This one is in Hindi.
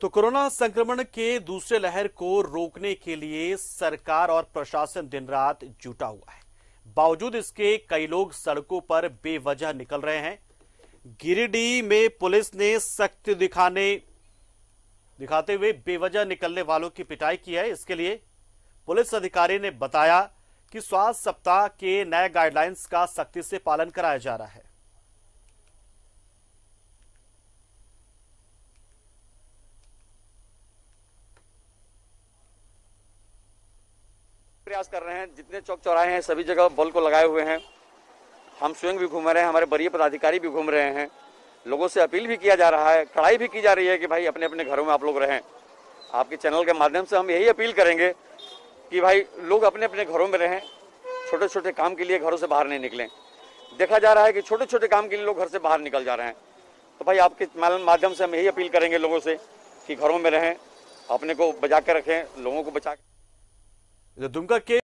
तो कोरोना संक्रमण के दूसरे लहर को रोकने के लिए सरकार और प्रशासन दिन रात जुटा हुआ है। बावजूद इसके, कई लोग सड़कों पर बेवजह निकल रहे हैं। गिरिडीह में पुलिस ने सख्त दिखाने, दिखाते हुए बेवजह निकलने वालों की पिटाई की है। इसके लिए पुलिस अधिकारी ने बताया कि स्वास्थ्य सप्ताह के नए गाइडलाइंस का सख्ती से पालन कराया जा रहा है। प्रयास कर रहे हैं, जितने चौक चौराहे हैं, सभी जगह बल को लगाए हुए हैं। हम स्वयं भी घूम रहे हैं, हमारे वरीय पदाधिकारी भी घूम रहे हैं। लोगों से अपील भी किया जा रहा है, कड़ाई भी की जा रही है कि भाई अपने अपने घरों में आप लोग रहें। आपके चैनल के माध्यम से हम यही अपील करेंगे कि भाई लोग अपने अपने घरों में रहें छोटे छोटे काम के लिए घरों से बाहर नहीं निकलें। देखा जा रहा है कि छोटे छोटे काम के लिए लोग घर से बाहर निकल जा रहे हैं। तो भाई आपके माध्यम से हम यही अपील करेंगे लोगों से कि घरों में रहें, अपने को बचा के रखें, लोगों को बचा दुमका के